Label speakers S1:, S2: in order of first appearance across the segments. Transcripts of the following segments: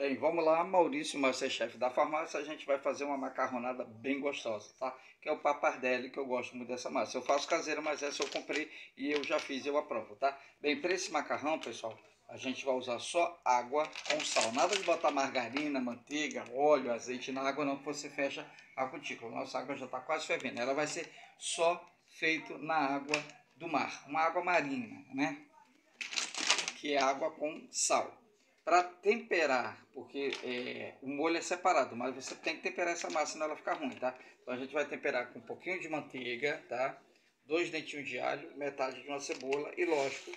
S1: Bem, vamos lá, Maurício, Masterchef da farmácia, a gente vai fazer uma macarronada bem gostosa, tá? Que é o papardelli, que eu gosto muito dessa massa. Eu faço caseira, mas essa eu comprei e eu já fiz, eu aprovo, tá? Bem, para esse macarrão, pessoal, a gente vai usar só água com sal. Nada de botar margarina, manteiga, óleo, azeite na água, não, que você fecha a cutícula. Nossa água já está quase fervendo. Ela vai ser só feito na água do mar, uma água marinha, né? Que é água com sal. Para temperar, porque é, o molho é separado, mas você tem que temperar essa massa, senão ela fica ruim, tá? Então a gente vai temperar com um pouquinho de manteiga, tá? Dois dentinhos de alho, metade de uma cebola e, lógico,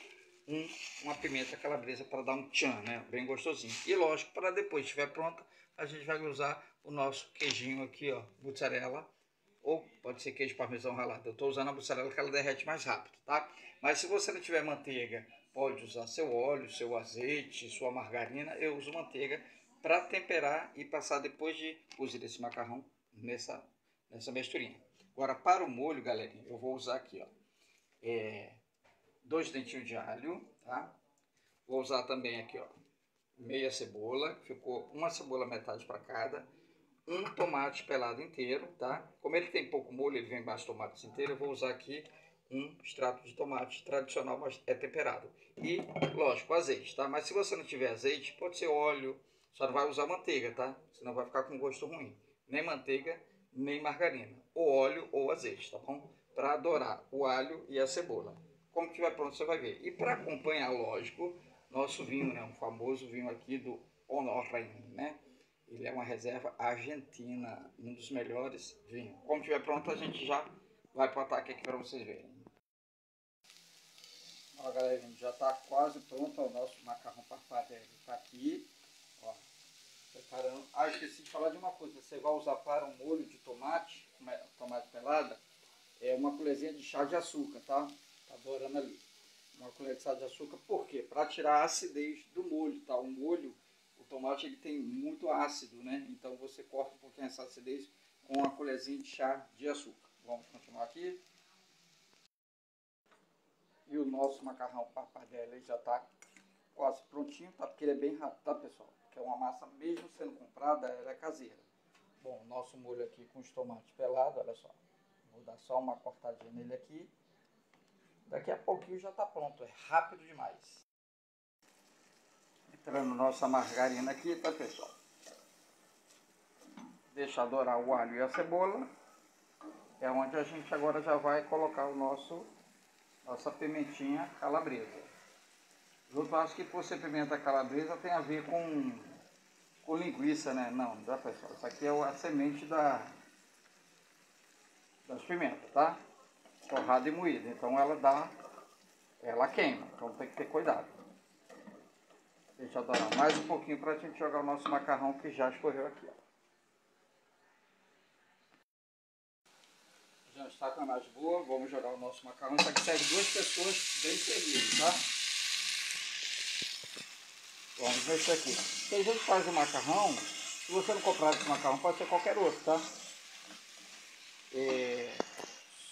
S1: um, uma pimenta calabresa para dar um tchan, né? Bem gostosinho. E lógico, para depois estiver pronta, a gente vai usar o nosso queijinho aqui, ó, mussarela, ou pode ser queijo parmesão ralado. Eu estou usando a mussarela que ela derrete mais rápido, tá? Mas se você não tiver manteiga, pode usar seu óleo, seu azeite, sua margarina. Eu uso manteiga para temperar e passar depois de cozir esse macarrão nessa, nessa misturinha. Agora, para o molho, galerinha, eu vou usar aqui, ó, é, dois dentinhos de alho, tá? Vou usar também aqui, ó, meia cebola, ficou uma cebola metade para cada, um tomate pelado inteiro, tá? Como ele tem pouco molho, ele vem mais tomates inteiro, eu vou usar aqui um extrato de tomate tradicional, mas é temperado. E, lógico, azeite, tá? Mas se você não tiver azeite, pode ser óleo, só não vai usar manteiga, tá? Senão vai ficar com gosto ruim. Nem manteiga, nem margarina. Ou óleo ou azeite, tá bom? Para adorar o alho e a cebola. Como estiver pronto, você vai ver. E para acompanhar, lógico, nosso vinho, né? Um famoso vinho aqui do Honorren, né? Ele é uma reserva argentina, um dos melhores vinhos. Como estiver pronto, a gente já vai o ataque aqui para vocês verem. Ó, galera, já está quase pronto o nosso macarrão parpadelli. Está aqui, ó, preparando. Ah, esqueci de falar de uma coisa. Você vai usar para um molho de tomate, tomate pelada, é uma colherzinha de chá de açúcar, tá? Tá adorando ali. Uma colher de chá de açúcar, por quê? Para tirar a acidez do molho, tá? O molho, o tomate, ele tem muito ácido, né? Então você corta um pouquinho essa acidez com uma colherzinha de chá de açúcar. Vamos continuar aqui. E o nosso macarrão papadelli já está quase prontinho, tá? Porque ele é bem rápido, tá pessoal? Porque é uma massa, mesmo sendo comprada, ela é caseira. Bom, nosso molho aqui com os tomates pelados, olha só. Vou dar só uma cortadinha nele aqui. Daqui a pouquinho já está pronto, é rápido demais. Entrando nossa margarina aqui, tá pessoal? Deixa adorar o alho e a cebola. É onde a gente agora já vai colocar o nosso nossa pimentinha calabresa. Eu acho que por ser pimenta calabresa tem a ver com, com linguiça, né? Não, dá pessoal. Isso aqui é a semente da, das pimentas, tá? Torrada e moída. Então ela dá, ela queima. Então tem que ter cuidado. Eu dar mais um pouquinho para a gente jogar o nosso macarrão que já escorreu aqui, já está com a mais boa. Vamos jogar o nosso macarrão. Isso aqui serve duas pessoas bem felizes, tá? Vamos ver isso aqui. A gente faz o macarrão, se você não comprar esse macarrão, pode ser qualquer outro, tá? É,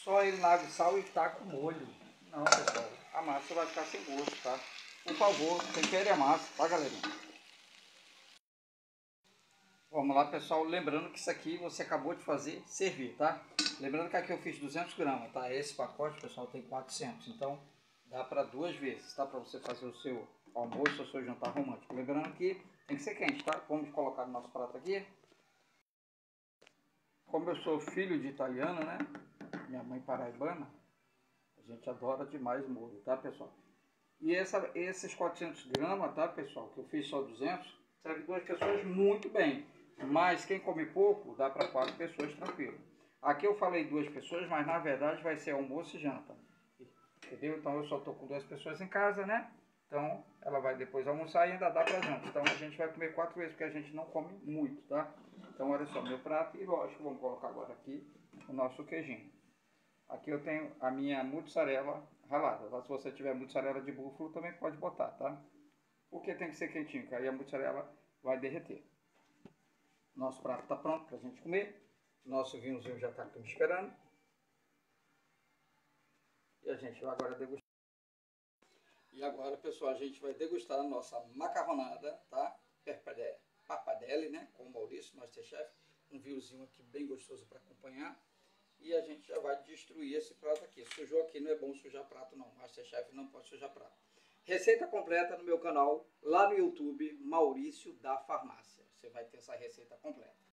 S1: só ele na água e sal e tá com molho. Não, pessoal. A massa vai ficar sem gosto, tá? Por favor, tempere a massa, tá, galerinha? Vamos lá, pessoal. Lembrando que isso aqui você acabou de fazer, servir, tá? Lembrando que aqui eu fiz 200 gramas, tá? Esse pacote, pessoal, tem 400. Então, dá para duas vezes, tá? Para você fazer o seu almoço, o seu jantar romântico. Lembrando que tem que ser quente, tá? Vamos colocar no nosso prato aqui. Como eu sou filho de italiano, né? Minha mãe paraibana. A gente adora demais molho, tá, pessoal? E essa, esses 400 gramas, tá, pessoal? Que eu fiz só 200, serve duas pessoas muito bem. Mas quem come pouco, dá para quatro pessoas tranquilo. Aqui eu falei duas pessoas, mas na verdade vai ser almoço e janta. Entendeu? Então eu só estou com duas pessoas em casa, né? Então ela vai depois almoçar e ainda dá para janta. Então a gente vai comer quatro vezes, porque a gente não come muito, tá? Então olha só, meu prato e lógico, vamos colocar agora aqui o nosso queijinho. Aqui eu tenho a minha mussarela ralada. Se você tiver mussarela de búfalo, também pode botar, tá? Porque tem que ser quentinho, que aí a mussarela vai derreter. Nosso prato está pronto para a gente comer. Nosso vinhozinho já está aqui me esperando. E a gente vai agora degustar. E agora, pessoal, a gente vai degustar a nossa macarronada, tá? papadelli, né? Com o Maurício, Masterchef. Um viewzinho aqui bem gostoso para acompanhar. E a gente já vai destruir esse prato aqui. Sujou aqui, não é bom sujar prato não. Masterchef não pode sujar prato. Receita completa no meu canal, lá no YouTube, Maurício da Farmácia. Você vai ter essa receita completa.